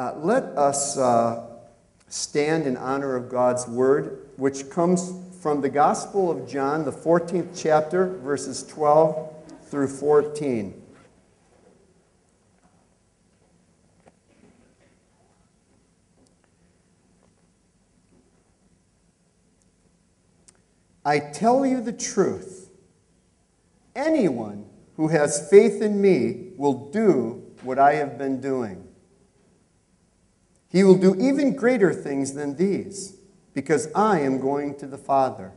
Uh, let us uh, stand in honor of God's word, which comes from the Gospel of John, the 14th chapter, verses 12 through 14. I tell you the truth. Anyone who has faith in me will do what I have been doing. He will do even greater things than these, because I am going to the Father.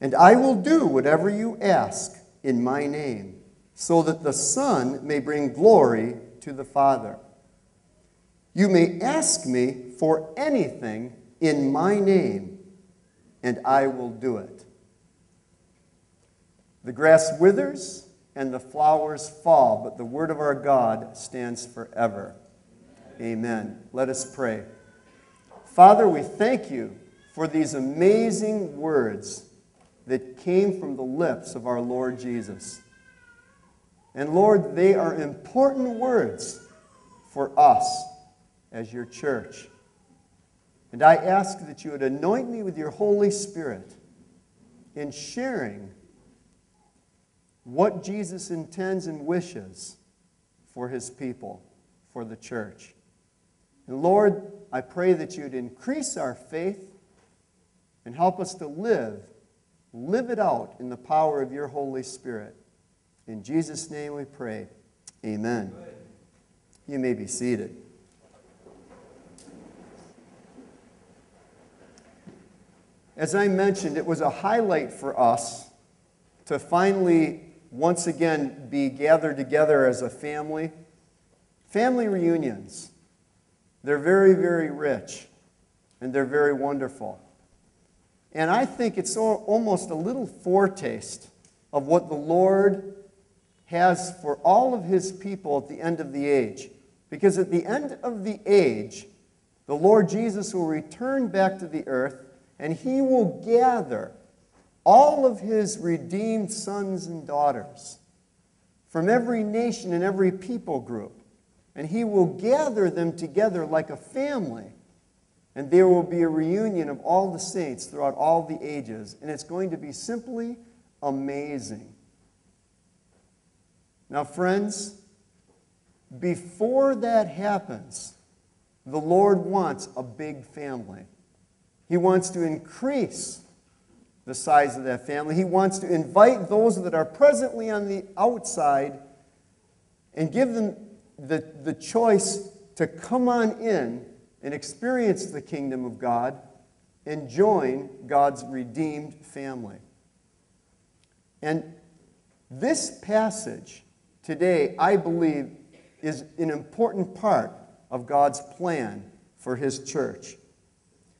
And I will do whatever you ask in my name, so that the Son may bring glory to the Father. You may ask me for anything in my name, and I will do it. The grass withers and the flowers fall, but the word of our God stands forever. Amen. Let us pray. Father, we thank you for these amazing words that came from the lips of our Lord Jesus. And Lord, they are important words for us as your church. And I ask that you would anoint me with your Holy Spirit in sharing what Jesus intends and wishes for his people, for the church. And Lord, I pray that you'd increase our faith and help us to live, live it out in the power of your Holy Spirit. In Jesus' name we pray. Amen. You may be seated. As I mentioned, it was a highlight for us to finally once again be gathered together as a family. Family reunions. They're very, very rich and they're very wonderful. And I think it's almost a little foretaste of what the Lord has for all of his people at the end of the age. Because at the end of the age, the Lord Jesus will return back to the earth and he will gather all of his redeemed sons and daughters from every nation and every people group and he will gather them together like a family. And there will be a reunion of all the saints throughout all the ages. And it's going to be simply amazing. Now, friends, before that happens, the Lord wants a big family. He wants to increase the size of that family. He wants to invite those that are presently on the outside and give them the, the choice to come on in and experience the kingdom of God and join God's redeemed family. And this passage today, I believe, is an important part of God's plan for His church.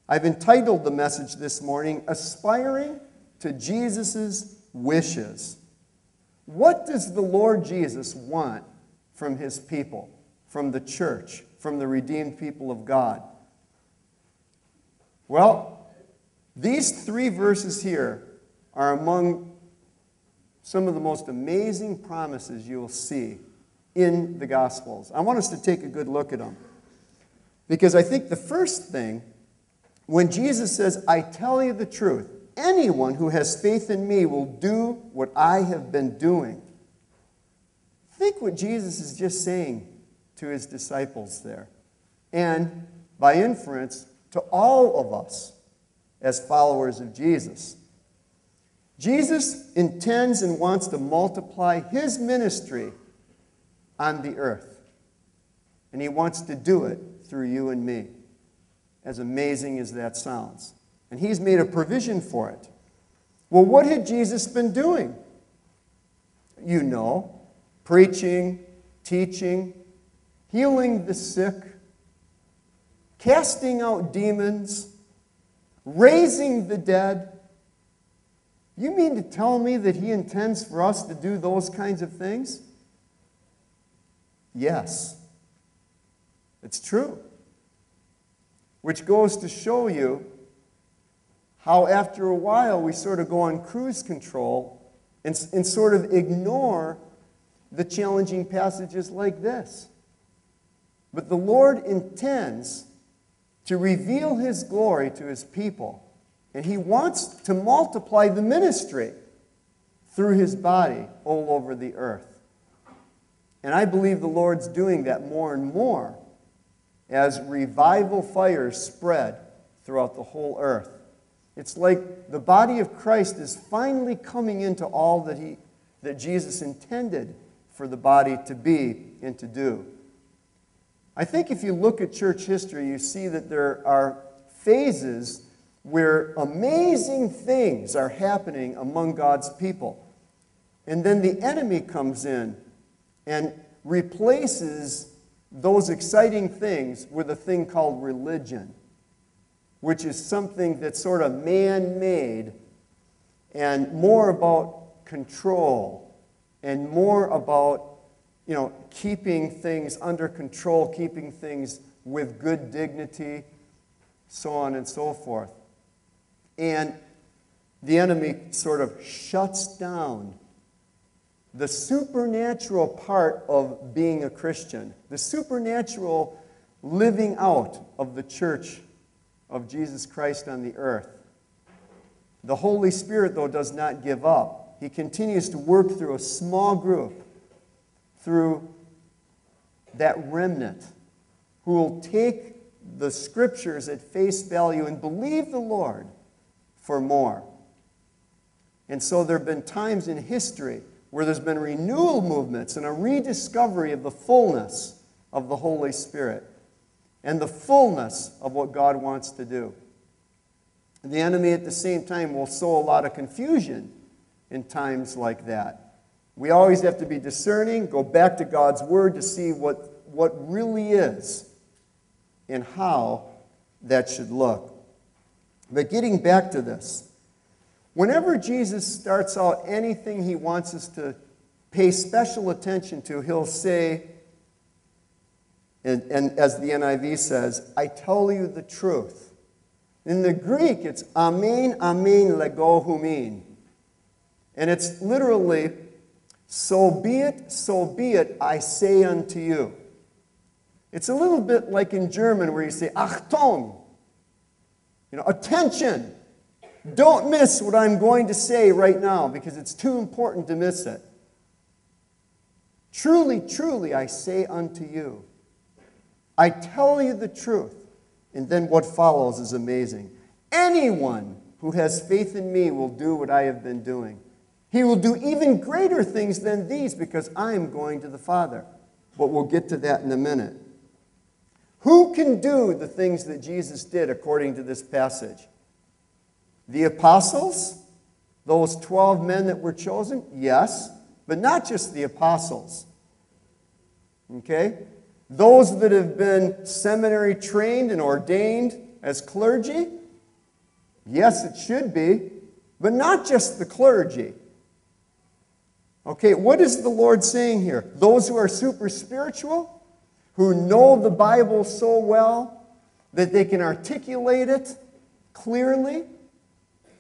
I've entitled the message this morning, Aspiring to Jesus' Wishes. What does the Lord Jesus want from his people, from the church, from the redeemed people of God? Well, these three verses here are among some of the most amazing promises you will see in the Gospels. I want us to take a good look at them. Because I think the first thing, when Jesus says, I tell you the truth, anyone who has faith in me will do what I have been doing. Think what Jesus is just saying to his disciples there. And by inference, to all of us as followers of Jesus. Jesus intends and wants to multiply his ministry on the earth. And he wants to do it through you and me, as amazing as that sounds. And he's made a provision for it. Well, what had Jesus been doing? You know, preaching, teaching, healing the sick, casting out demons, raising the dead. You mean to tell me that he intends for us to do those kinds of things? Yes, it's true. Which goes to show you how, after a while, we sort of go on cruise control and, and sort of ignore the challenging passages like this. But the Lord intends to reveal his glory to his people. And he wants to multiply the ministry through his body all over the earth. And I believe the Lord's doing that more and more as revival fires spread throughout the whole earth. It's like the body of Christ is finally coming into all that, he, that Jesus intended for the body to be and to do. I think if you look at church history, you see that there are phases where amazing things are happening among God's people. And then the enemy comes in and replaces those exciting things with a thing called religion, which is something that's sort of man made and more about control and more about you know, keeping things under control, keeping things with good dignity, so on and so forth. And the enemy sort of shuts down the supernatural part of being a Christian, the supernatural living out of the church of Jesus Christ on the earth. The Holy Spirit, though, does not give up. He continues to work through a small group through that remnant who will take the scriptures at face value and believe the Lord for more. And so there have been times in history where there's been renewal movements and a rediscovery of the fullness of the Holy Spirit and the fullness of what God wants to do. The enemy at the same time will sow a lot of confusion in times like that. We always have to be discerning, go back to God's Word to see what, what really is and how that should look. But getting back to this, whenever Jesus starts out anything he wants us to pay special attention to, he'll say, and, and as the NIV says, I tell you the truth. In the Greek, it's amen, amen, lego humin. And it's literally, so be it, so be it, I say unto you. It's a little bit like in German where you say, Achtung, you know, attention. Don't miss what I'm going to say right now because it's too important to miss it. Truly, truly, I say unto you. I tell you the truth. And then what follows is amazing. Anyone who has faith in me will do what I have been doing. He will do even greater things than these because I am going to the Father. But we'll get to that in a minute. Who can do the things that Jesus did according to this passage? The apostles? Those 12 men that were chosen? Yes, but not just the apostles. Okay? Those that have been seminary trained and ordained as clergy? Yes, it should be, but not just the clergy. Okay, what is the Lord saying here? Those who are super spiritual, who know the Bible so well that they can articulate it clearly?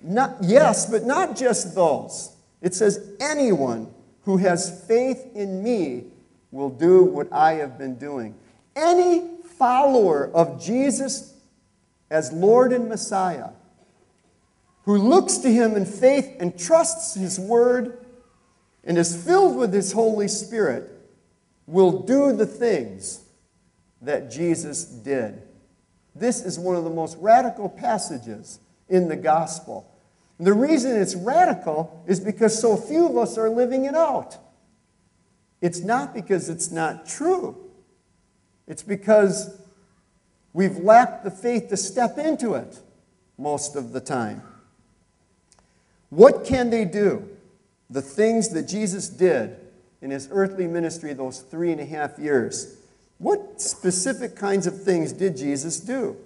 Not, yes, but not just those. It says, anyone who has faith in me will do what I have been doing. Any follower of Jesus as Lord and Messiah who looks to him in faith and trusts his word and is filled with His Holy Spirit will do the things that Jesus did. This is one of the most radical passages in the gospel. the reason it's radical is because so few of us are living it out. It's not because it's not true, it's because we've lacked the faith to step into it most of the time. What can they do? The things that Jesus did in his earthly ministry those three and a half years. What specific kinds of things did Jesus do?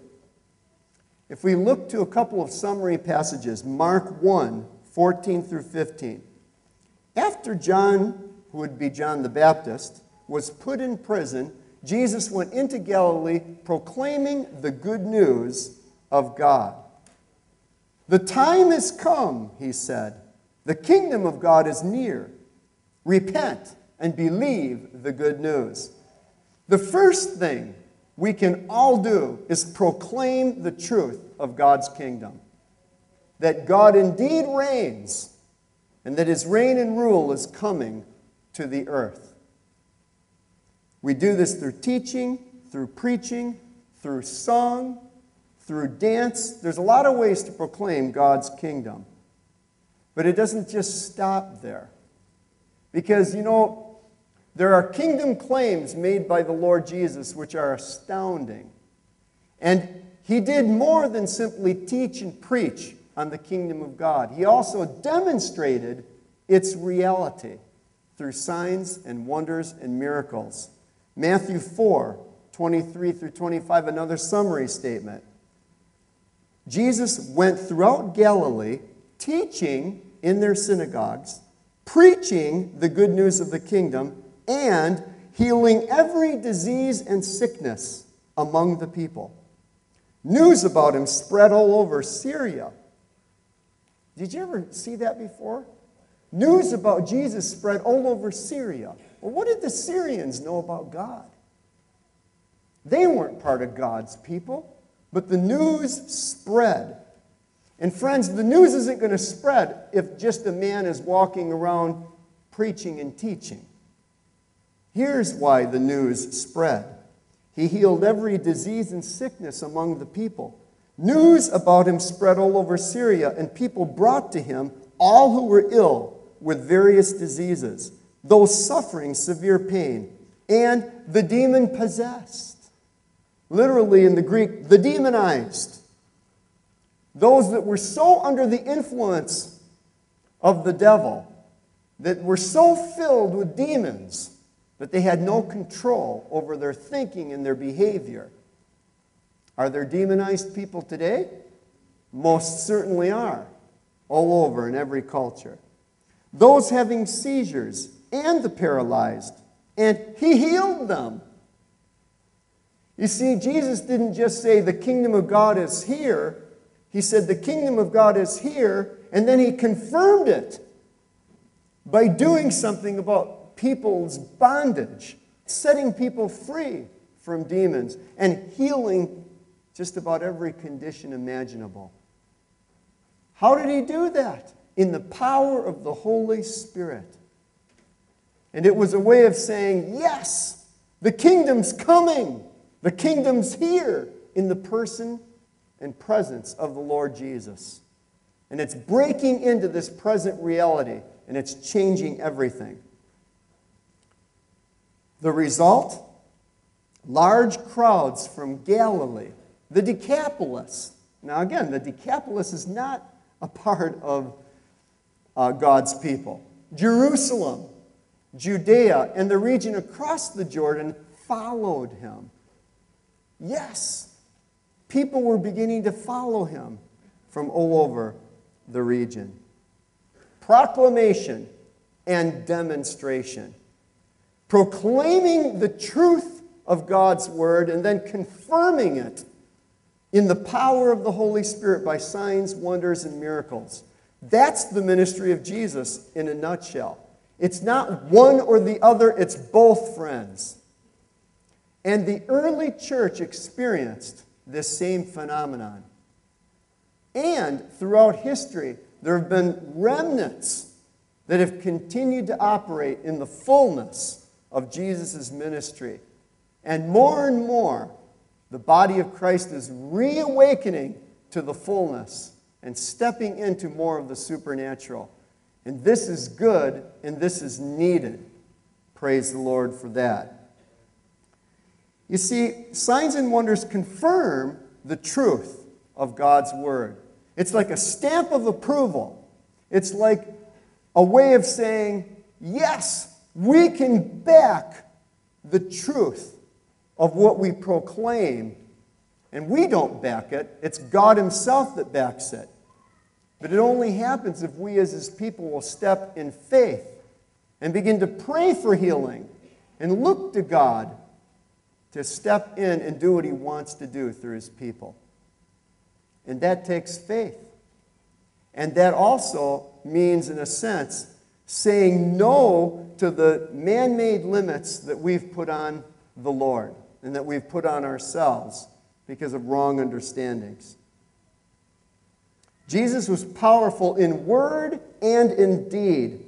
If we look to a couple of summary passages, Mark 1 14 through 15. After John, who would be John the Baptist, was put in prison, Jesus went into Galilee proclaiming the good news of God. The time has come, he said the kingdom of God is near. Repent and believe the good news. The first thing we can all do is proclaim the truth of God's kingdom. That God indeed reigns, and that his reign and rule is coming to the earth. We do this through teaching, through preaching, through song, through dance. There's a lot of ways to proclaim God's kingdom. But it doesn't just stop there. Because, you know, there are kingdom claims made by the Lord Jesus which are astounding. And he did more than simply teach and preach on the kingdom of God, he also demonstrated its reality through signs and wonders and miracles. Matthew 4 23 through 25, another summary statement. Jesus went throughout Galilee, teaching in their synagogues, preaching the good news of the kingdom, and healing every disease and sickness among the people. News about him spread all over Syria. Did you ever see that before? News about Jesus spread all over Syria. Well, what did the Syrians know about God? They weren't part of God's people, but the news spread. And friends, the news isn't going to spread if just a man is walking around preaching and teaching. Here's why the news spread He healed every disease and sickness among the people. News about him spread all over Syria, and people brought to him all who were ill with various diseases, those suffering severe pain, and the demon possessed. Literally in the Greek, the demonized. Those that were so under the influence of the devil, that were so filled with demons, that they had no control over their thinking and their behavior. Are there demonized people today? Most certainly are, all over in every culture. Those having seizures and the paralyzed, and he healed them. You see, Jesus didn't just say the kingdom of God is here, he said the kingdom of God is here, and then he confirmed it by doing something about people's bondage, setting people free from demons, and healing just about every condition imaginable. How did he do that? In the power of the Holy Spirit. And it was a way of saying, yes, the kingdom's coming. The kingdom's here in the person and presence of the Lord Jesus. And it's breaking into this present reality and it's changing everything. The result? Large crowds from Galilee the Decapolis. Now, again, the Decapolis is not a part of uh, God's people. Jerusalem, Judea, and the region across the Jordan followed him. Yes, people were beginning to follow him from all over the region. Proclamation and demonstration. Proclaiming the truth of God's word and then confirming it in the power of the Holy Spirit by signs, wonders, and miracles. That's the ministry of Jesus in a nutshell. It's not one or the other, it's both, friends. And the early church experienced this same phenomenon. And throughout history, there have been remnants that have continued to operate in the fullness of Jesus' ministry. And more and more, the body of Christ is reawakening to the fullness and stepping into more of the supernatural. And this is good and this is needed. Praise the Lord for that. You see, signs and wonders confirm the truth of God's word. It's like a stamp of approval. It's like a way of saying, yes, we can back the truth of what we proclaim. And we don't back it, it's God Himself that backs it. But it only happens if we, as His people, will step in faith and begin to pray for healing and look to God to step in and do what He wants to do through His people. And that takes faith. And that also means, in a sense, saying no to the man made limits that we've put on the Lord and that we've put on ourselves because of wrong understandings. Jesus was powerful in word and in deed.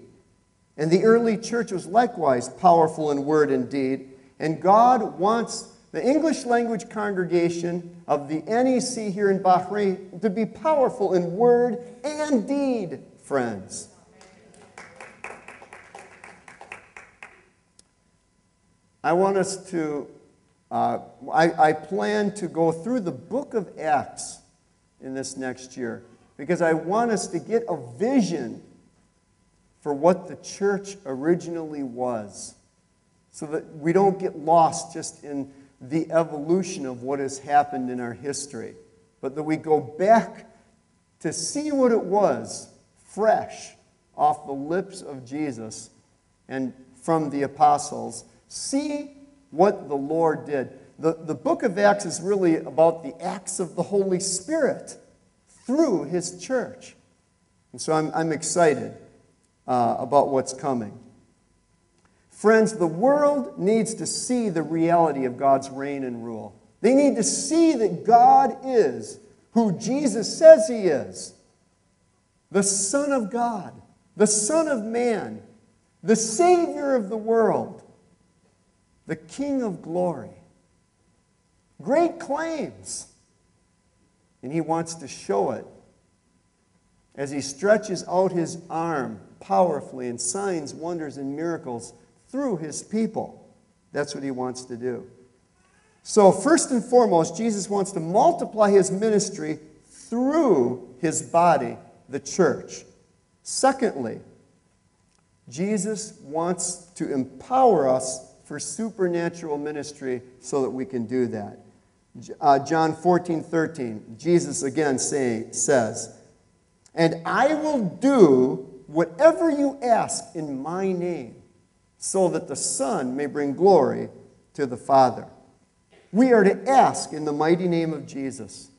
And the early church was likewise powerful in word and deed. And God wants the English language congregation of the NEC here in Bahrain to be powerful in word and deed, friends. I want us to, uh, I, I plan to go through the book of Acts in this next year because I want us to get a vision for what the church originally was so that we don't get lost just in the evolution of what has happened in our history, but that we go back to see what it was fresh off the lips of Jesus and from the apostles. See what the Lord did. The, the book of Acts is really about the acts of the Holy Spirit through his church. And so I'm, I'm excited uh, about what's coming. Friends, the world needs to see the reality of God's reign and rule. They need to see that God is who Jesus says he is the Son of God, the Son of Man, the Savior of the world, the King of glory. Great claims and he wants to show it as he stretches out his arm powerfully in signs, wonders, and miracles through his people. That's what he wants to do. So, first and foremost, Jesus wants to multiply his ministry through his body, the church. Secondly, Jesus wants to empower us for supernatural ministry so that we can do that. Uh, John 14, 13, Jesus again say, says, And I will do whatever you ask in my name, so that the Son may bring glory to the Father. We are to ask in the mighty name of Jesus.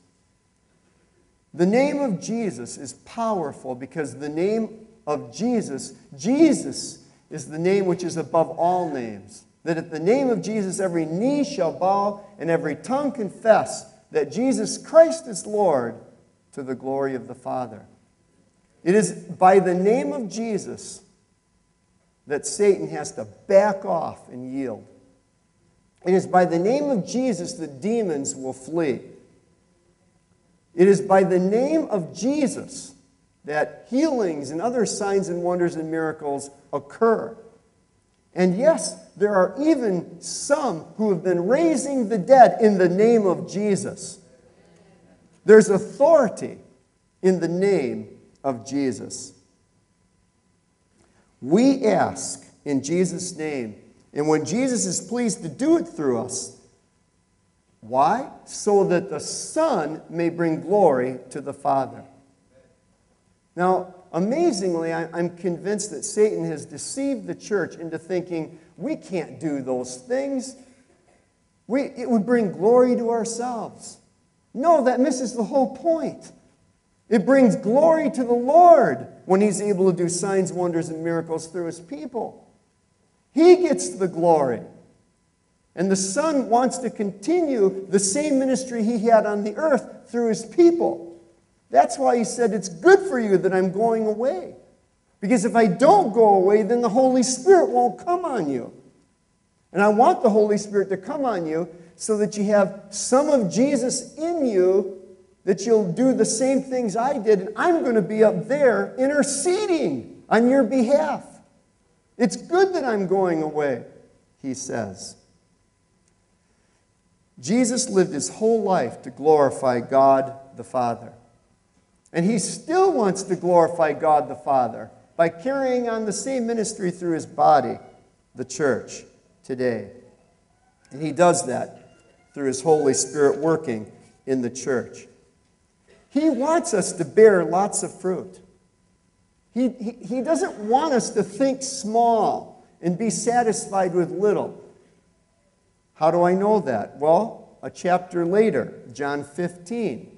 The name of Jesus is powerful because the name of Jesus, Jesus is the name which is above all names that at the name of Jesus every knee shall bow and every tongue confess that Jesus Christ is Lord to the glory of the Father. It is by the name of Jesus that Satan has to back off and yield. It is by the name of Jesus that demons will flee. It is by the name of Jesus that healings and other signs and wonders and miracles occur. And yes, there are even some who have been raising the dead in the name of Jesus. There's authority in the name of Jesus. We ask in Jesus' name, and when Jesus is pleased to do it through us, why? So that the Son may bring glory to the Father. Now, amazingly, I'm convinced that Satan has deceived the church into thinking we can't do those things. We, it would bring glory to ourselves. No, that misses the whole point. It brings glory to the Lord when He's able to do signs, wonders, and miracles through His people. He gets the glory. And the Son wants to continue the same ministry He had on the earth through His people. That's why he said, It's good for you that I'm going away. Because if I don't go away, then the Holy Spirit won't come on you. And I want the Holy Spirit to come on you so that you have some of Jesus in you, that you'll do the same things I did. And I'm going to be up there interceding on your behalf. It's good that I'm going away, he says. Jesus lived his whole life to glorify God the Father. And he still wants to glorify God the Father by carrying on the same ministry through his body, the church, today. And he does that through his Holy Spirit working in the church. He wants us to bear lots of fruit. He, he, he doesn't want us to think small and be satisfied with little. How do I know that? Well, a chapter later, John 15.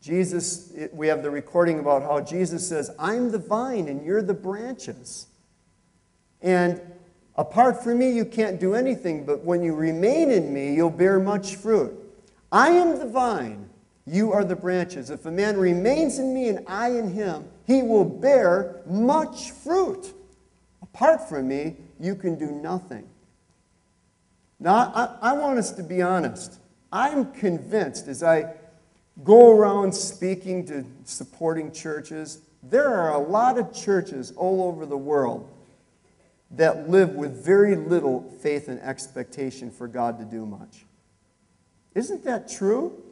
Jesus, we have the recording about how Jesus says, I'm the vine and you're the branches. And Apart from me, you can't do anything, but when you remain in me, you'll bear much fruit. I am the vine, you are the branches. If a man remains in me and I in him, he will bear much fruit. Apart from me, you can do nothing. Now, I, I want us to be honest. I'm convinced as I go around speaking to supporting churches, there are a lot of churches all over the world that live with very little faith and expectation for God to do much. Isn't that true?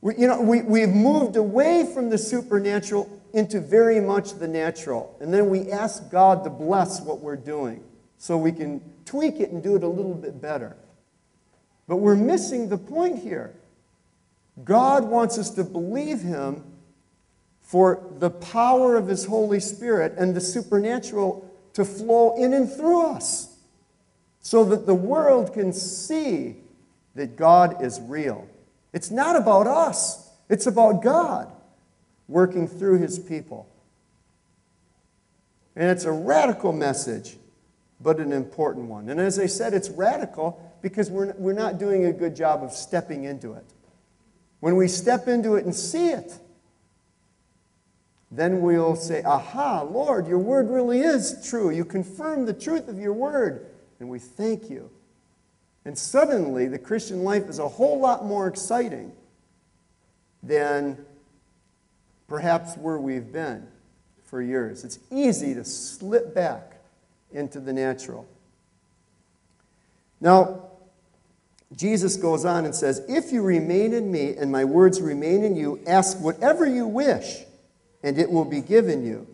We, you know, we, we've moved away from the supernatural into very much the natural. And then we ask God to bless what we're doing so we can tweak it and do it a little bit better. But we're missing the point here. God wants us to believe Him for the power of His Holy Spirit and the supernatural to flow in and through us so that the world can see that God is real. It's not about us, it's about God working through His people. And it's a radical message, but an important one. And as I said, it's radical because we're, we're not doing a good job of stepping into it. When we step into it and see it, then we'll say, Aha, Lord, your word really is true. You confirm the truth of your word, and we thank you. And suddenly, the Christian life is a whole lot more exciting than perhaps where we've been for years. It's easy to slip back into the natural. Now, Jesus goes on and says, If you remain in me and my words remain in you, ask whatever you wish and it will be given you.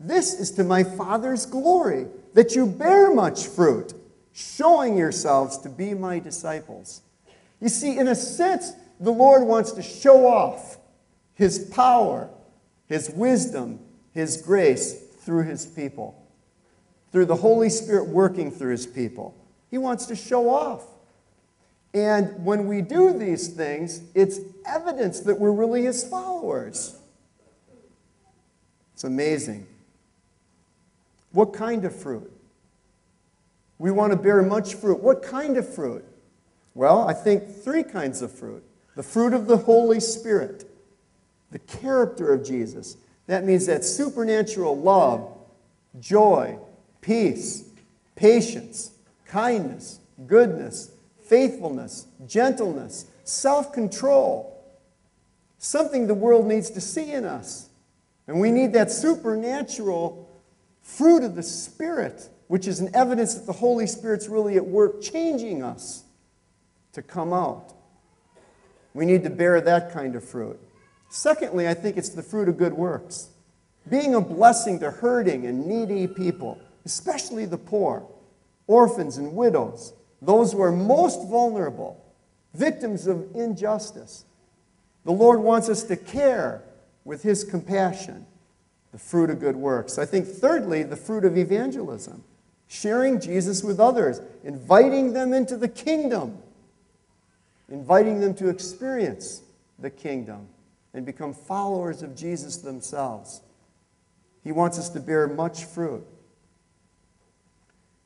This is to my Father's glory, that you bear much fruit, showing yourselves to be my disciples. You see, in a sense, the Lord wants to show off his power, his wisdom, his grace through his people, through the Holy Spirit working through his people. He wants to show off. And when we do these things, it's evidence that we're really his followers. It's amazing. What kind of fruit? We want to bear much fruit. What kind of fruit? Well, I think three kinds of fruit the fruit of the Holy Spirit, the character of Jesus. That means that supernatural love, joy, peace, patience, kindness, goodness, faithfulness, gentleness, self control. Something the world needs to see in us. And we need that supernatural fruit of the Spirit, which is an evidence that the Holy Spirit's really at work changing us to come out. We need to bear that kind of fruit. Secondly, I think it's the fruit of good works. Being a blessing to hurting and needy people, especially the poor, orphans and widows, those who are most vulnerable, victims of injustice. The Lord wants us to care with his compassion, the fruit of good works. I think, thirdly, the fruit of evangelism, sharing Jesus with others, inviting them into the kingdom, inviting them to experience the kingdom and become followers of Jesus themselves. He wants us to bear much fruit.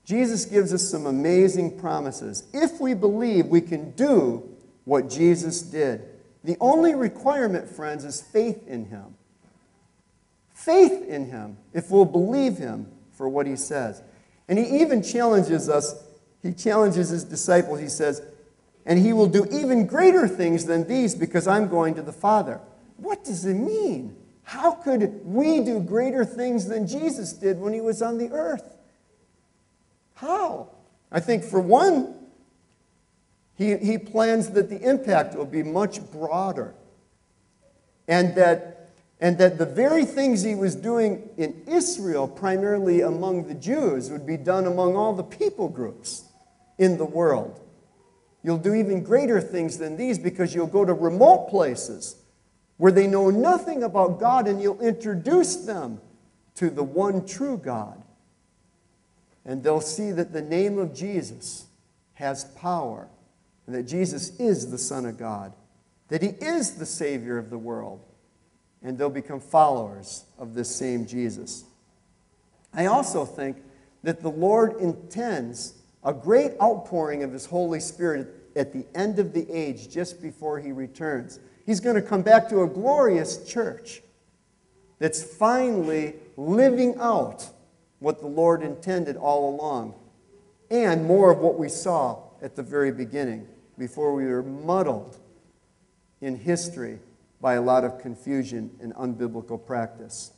Jesus gives us some amazing promises. If we believe, we can do what Jesus did. The only requirement, friends, is faith in him. Faith in him, if we'll believe him for what he says. And he even challenges us, he challenges his disciples, he says, and he will do even greater things than these because I'm going to the Father. What does it mean? How could we do greater things than Jesus did when he was on the earth? How? I think, for one, he, he plans that the impact will be much broader. And that, and that the very things he was doing in Israel, primarily among the Jews, would be done among all the people groups in the world. You'll do even greater things than these because you'll go to remote places where they know nothing about God and you'll introduce them to the one true God. And they'll see that the name of Jesus has power and that Jesus is the Son of God, that He is the Savior of the world, and they'll become followers of this same Jesus. I also think that the Lord intends a great outpouring of His Holy Spirit at the end of the age, just before He returns. He's going to come back to a glorious church that's finally living out what the Lord intended all along, and more of what we saw at the very beginning, before we were muddled in history by a lot of confusion and unbiblical practice.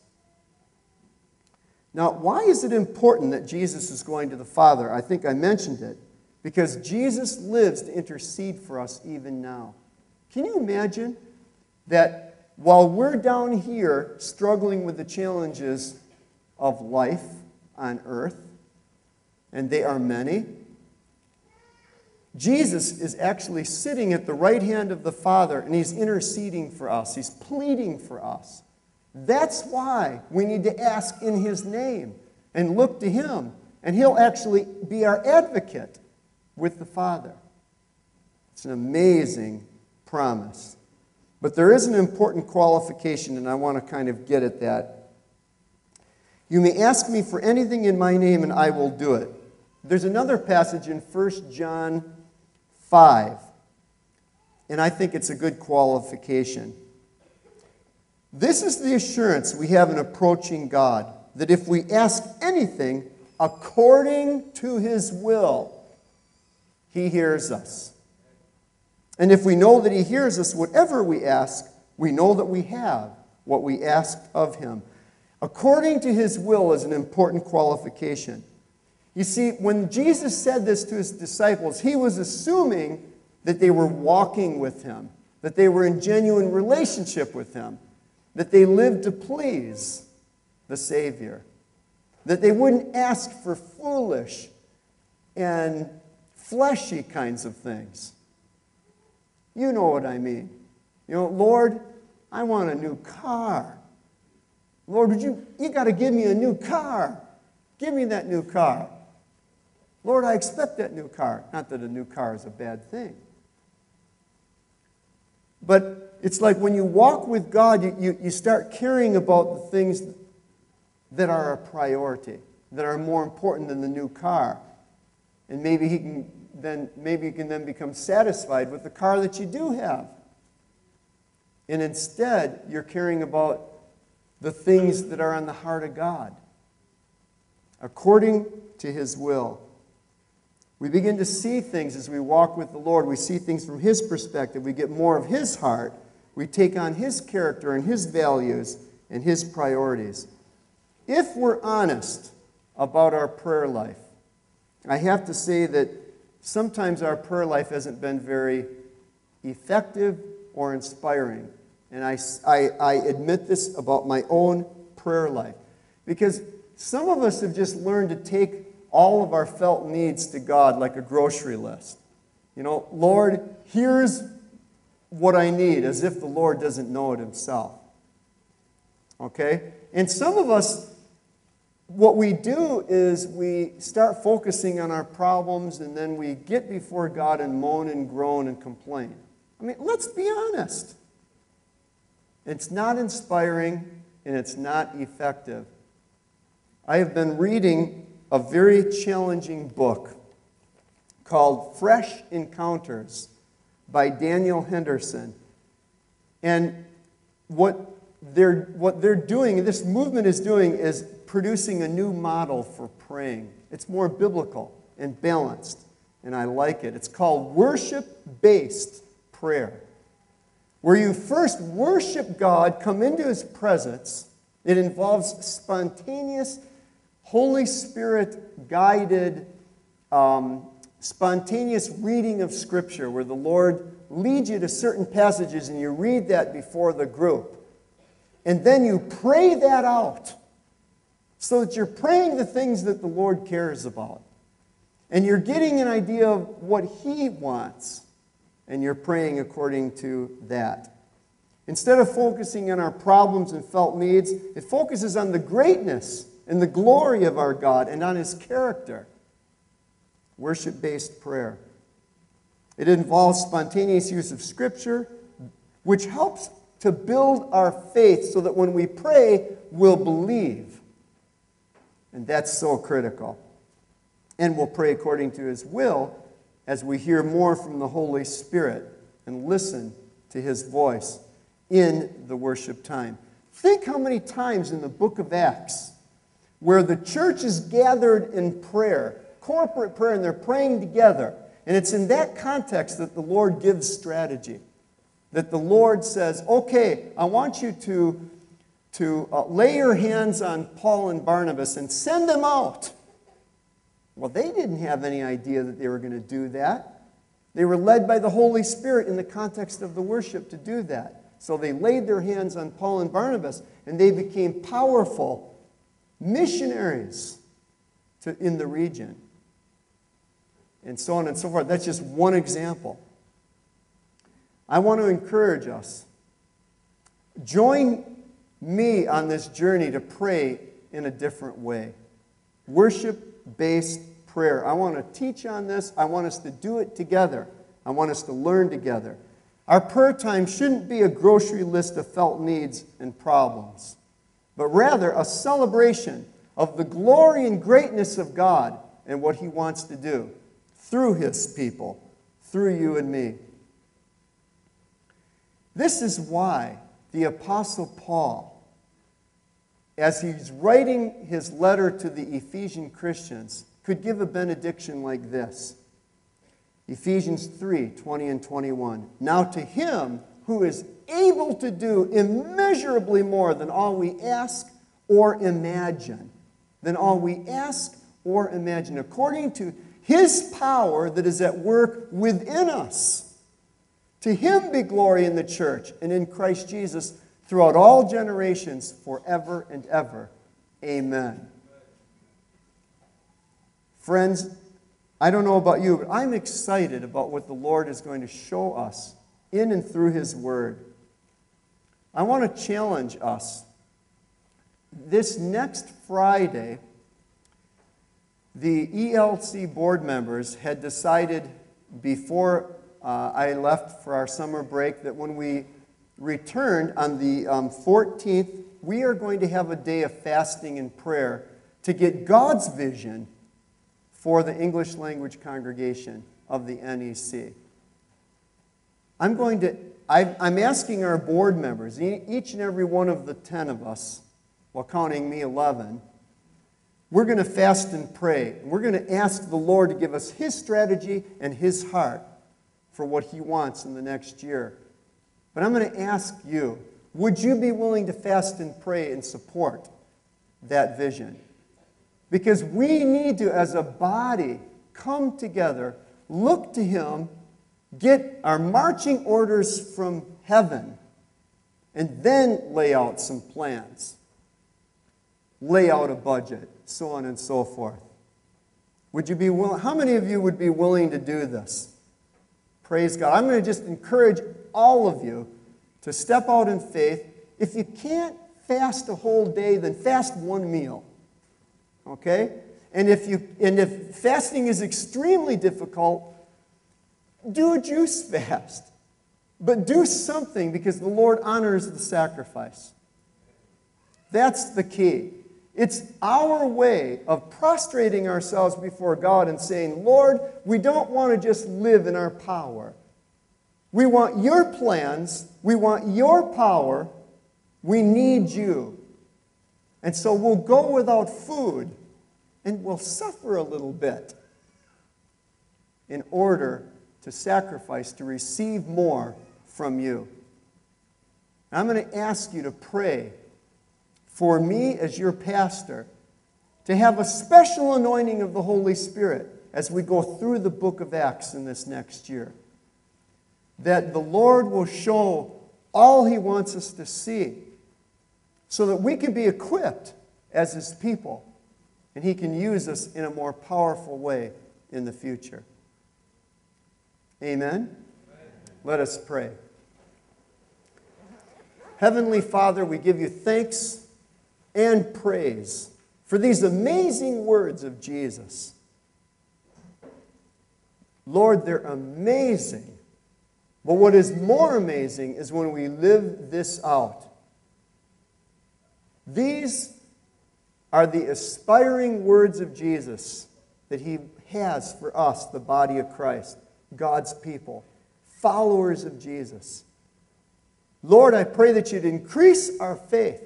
Now, why is it important that Jesus is going to the Father? I think I mentioned it. Because Jesus lives to intercede for us even now. Can you imagine that while we're down here struggling with the challenges of life on earth, and they are many, Jesus is actually sitting at the right hand of the Father and he's interceding for us, he's pleading for us. That's why we need to ask in his name and look to him, and he'll actually be our advocate with the Father. It's an amazing promise. But there is an important qualification, and I want to kind of get at that. You may ask me for anything in my name, and I will do it. There's another passage in 1 John 5, and I think it's a good qualification. This is the assurance we have in approaching God that if we ask anything according to his will, he hears us. And if we know that He hears us, whatever we ask, we know that we have what we asked of Him. According to His will is an important qualification. You see, when Jesus said this to His disciples, He was assuming that they were walking with Him, that they were in genuine relationship with Him, that they lived to please the Savior, that they wouldn't ask for foolish and fleshy kinds of things. You know what I mean. You know, Lord, I want a new car. Lord, would you, you got to give me a new car. Give me that new car. Lord, I expect that new car. Not that a new car is a bad thing. But it's like when you walk with God, you, you, you start caring about the things that are a priority, that are more important than the new car. And maybe He can then maybe you can then become satisfied with the car that you do have. And instead, you're caring about the things that are on the heart of God, according to His will. We begin to see things as we walk with the Lord. We see things from His perspective. We get more of His heart. We take on His character and His values and His priorities. If we're honest about our prayer life, I have to say that sometimes our prayer life hasn't been very effective or inspiring. And I, I, I, admit this about my own prayer life. Because some of us have just learned to take all of our felt needs to God like a grocery list. You know, Lord, here's what I need, as if the Lord doesn't know it himself. Okay? And some of us what we do is we start focusing on our problems and then we get before God and moan and groan and complain. I mean, let's be honest. It's not inspiring and it's not effective. I have been reading a very challenging book called Fresh Encounters by Daniel Henderson. And what they're, what they're doing, this movement is doing, is producing a new model for praying. It's more biblical and balanced, and I like it. It's called worship based prayer, where you first worship God, come into His presence. It involves spontaneous, Holy Spirit guided, um, spontaneous reading of Scripture, where the Lord leads you to certain passages and you read that before the group. And then you pray that out so that you're praying the things that the Lord cares about. And you're getting an idea of what He wants, and you're praying according to that. Instead of focusing on our problems and felt needs, it focuses on the greatness and the glory of our God and on His character. Worship based prayer. It involves spontaneous use of Scripture, which helps to build our faith so that when we pray, we'll believe. And that's so critical. and we'll pray according to His will as we hear more from the Holy Spirit and listen to His voice in the worship time. Think how many times in the book of Acts where the church is gathered in prayer, corporate prayer, and they're praying together. And it's in that context that the Lord gives strategy. That the Lord says, okay, I want you to, to uh, lay your hands on Paul and Barnabas and send them out. Well, they didn't have any idea that they were going to do that. They were led by the Holy Spirit in the context of the worship to do that. So they laid their hands on Paul and Barnabas, and they became powerful missionaries to, in the region. And so on and so forth. That's just one example. I want to encourage us. Join me on this journey to pray in a different way. Worship based prayer. I want to teach on this. I want us to do it together. I want us to learn together. Our prayer time shouldn't be a grocery list of felt needs and problems but rather a celebration of the glory and greatness of God and what He wants to do through His people, through you and me. This is why the Apostle Paul, as he's writing his letter to the Ephesian Christians, could give a benediction like this Ephesians 3 20 and 21. Now to him who is able to do immeasurably more than all we ask or imagine. Than all we ask or imagine, according to his power that is at work within us. To him be glory in the church and in Christ Jesus throughout all generations, forever and ever. Amen. Friends, I don't know about you, but I'm excited about what the Lord is going to show us in and through His Word. I want to challenge us. This next Friday, the ELC board members had decided before uh, I left for our summer break that when we returned on the um, 14th, we are going to have a day of fasting and prayer to get God's vision for the English language congregation of the NEC. I'm going to, I'm asking our board members, each and every one of the 10 of us, while counting me 11, we're going to fast and pray. We're going to ask the Lord to give us His strategy and His heart for what He wants in the next year. But I'm going to ask you would you be willing to fast and pray and support that vision? Because we need to, as a body, come together, look to Him, get our marching orders from heaven, and then lay out some plans, lay out a budget, so on and so forth. Would you be willing? How many of you would be willing to do this? Praise God. I'm going to just encourage all of you to step out in faith. If you can't fast a whole day, then fast one meal. Okay? And if, you, and if fasting is extremely difficult, do a juice fast. But do something because the Lord honors the sacrifice. That's the key. It's our way of prostrating ourselves before God and saying, Lord, we don't want to just live in our power. We want your plans. We want your power. We need you. And so we'll go without food and we'll suffer a little bit in order to sacrifice to receive more from you. I'm going to ask you to pray for me as your pastor to have a special anointing of the Holy Spirit as we go through the book of Acts in this next year. That the Lord will show all He wants us to see so that we can be equipped as His people and He can use us in a more powerful way in the future. Amen? Let us pray. Heavenly Father, we give you thanks and praise for these amazing words of Jesus. Lord, they're amazing. But what is more amazing is when we live this out. These are the aspiring words of Jesus that He has for us, the body of Christ, God's people, followers of Jesus. Lord, I pray that you'd increase our faith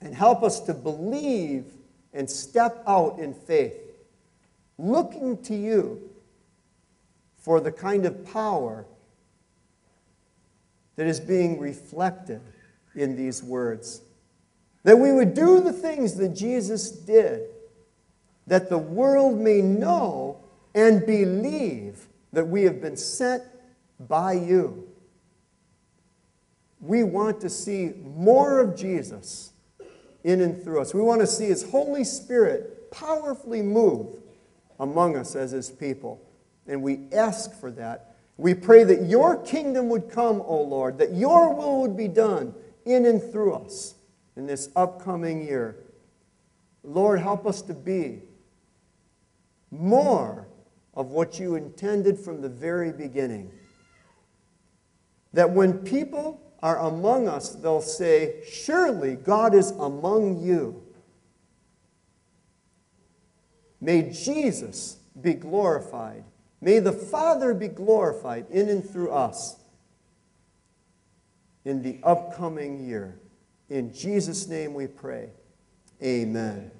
and help us to believe and step out in faith, looking to you for the kind of power that is being reflected in these words. That we would do the things that Jesus did, that the world may know and believe that we have been sent by you. We want to see more of Jesus in and through us. We want to see His Holy Spirit powerfully move among us as His people. And we ask for that. We pray that your kingdom would come, O Lord, that your will would be done in and through us in this upcoming year. Lord, help us to be more of what you intended from the very beginning. That when people are among us, they'll say, Surely God is among you. May Jesus be glorified. May the Father be glorified in and through us in the upcoming year. In Jesus' name we pray. Amen.